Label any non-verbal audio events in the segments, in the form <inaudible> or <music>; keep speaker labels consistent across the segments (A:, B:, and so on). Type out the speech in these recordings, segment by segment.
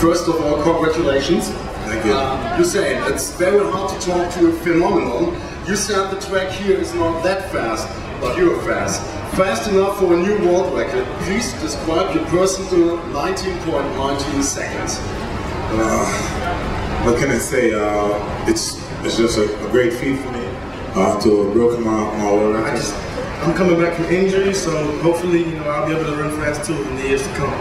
A: First of all, congratulations.
B: Thank you.
A: Uh, Usain, it's very hard to talk to a phenomenon. You said the track here is not that fast, but you're fast. Fast enough for a new world record. Please describe your personal 19.19 seconds.
B: Uh, what can I say? Uh, it's it's just a, a great feat for me uh, to have broken my, my world
C: I just, I'm coming back from injury, so hopefully, you know, I'll be able to run fast too in the years to come.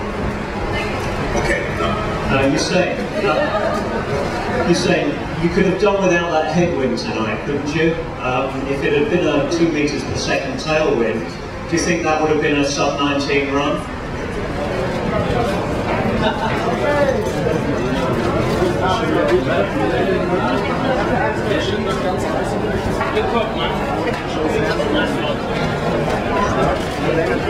B: Okay.
D: Uh, you say, uh, you say you could have done without that headwind tonight, couldn't you? Um, if it had been a two meters per second tailwind, do you think that would have been a sub 19 run? <laughs>
E: Thank